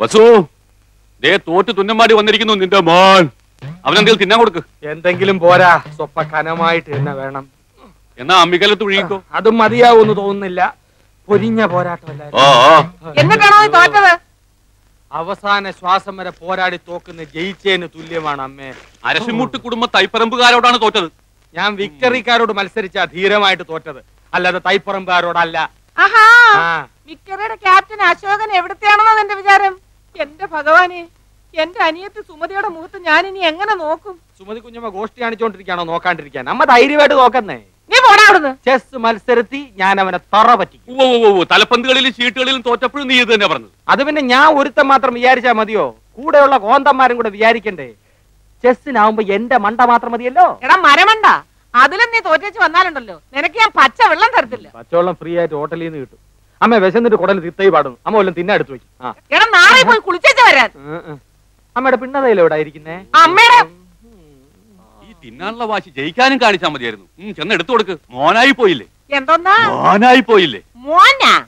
വസു ദേ തോറ്റ് തുന്നമാടി വന്നിരിക്കുന്നു നിന്റെ മോൻ. അവനെന്തെങ്കിലും തിന്നാൻ കൊടുക്ക്. എന്തെങ്കിലും പോരാ. സ്വപ്പ കനമായിട്ട് തന്നെ വേണം. എന്നാ അമ്മിക്കലത്ത് ഒഴുകിക്കോ അതും മതിയാവൂന്ന് തോന്നുന്നില്ല. പൊരിഞ്ഞ പോരാട്ടമല്ല അവസാന ശ്വാസം വരെ പോരാടി തോക്കുന്ന ജയിച്ചേന് തുല്യമാണ് അമ്മേ. അരശിമുട്ട് കുടുംബ തൈപ്പറമ്പുകാരോടാണ് തോറ്റത്. ഞാൻ വിക്ടറിക്കാരോട് മത്സരിച്ച ധീരമായിട്ട് തോറ്റത്. അല്ലാതെ തൈപ്പറമ്പുകാരോടല്ല. വിക്ടറിയുടെ ക്യാപ്റ്റൻ അശോകൻ എന്റെ ഭഗവാനെ എന്റെ അനിയത്തി സുമതിയുടെ മുഖത്ത് ഞാൻ ഇനി എങ്ങനെ നോക്കും? സുമതി കുഞ്ഞമ്മ ഗോഷ്ടി കാണിച്ചോണ്ടിരിക്കാണോ നോക്കാണ്ടിരിക്കാൻ? അമ്മ ധൈര്യമായിട്ട് നോക്കുന്നേ. നീ പോടാ അവിടുന്ന്. ചെസ് മത്സരത്തി ഞാൻ അവനെ തറ പറ്റി. തലപ്പന്തുകളിലും ചീട്ടുകളിലും തോറ്റപ്പോഴും നീ ഇത് തന്നെ പറഞ്ഞത്. അത് പിന്നെ ഞാൻ ഒരുത്തൻ മാത്രം വിചാരിച്ചാ മതിയോ? കൂടെയുള്ള കോന്തന്മാരും കൂടെ വിചാരിക്കണ്ടേ? ചെസ്സിനാവുമ്പോ എന്റെ മണ്ട മാത്രം മതിയല്ലോ? എടാ മരമണ്ട. അതിലും നീ തോറ്റേച്ച് വന്നാലുണ്ടല്ലോ. നിനക്ക് ഞാൻ പച്ച വെള്ളം തരത്തില്ല. പച്ചവെള്ളം ഫ്രീ ആയിട്ട് ഹോട്ടലിൽ നിന്ന് കിട്ടും. അമ്മ വിശന്നിട്ട് കുടൽ തിത്തൈ പാടുന്നു. അമ്മ വല്ലതും തിന്നെ എടുത്തു വെക്കും. പോയി കുളിച്ചേച്ച് വരാൻ. അമ്മയുടെ പിണ്ണതയില എവിടെ ഇരിക്കുന്നേ? അമ്മയുടെ ഈ തിന്നാനുള്ള വാശി ജയിക്കാനും കാണിച്ചാൽ മതിയായിരുന്നു. ചെന്ന് എടുത്തു കൊടുക്ക്. മോനായി പോയില്ലേ? എന്തോന്നാ? മോനായി പോയില്ലേ? മോനാ?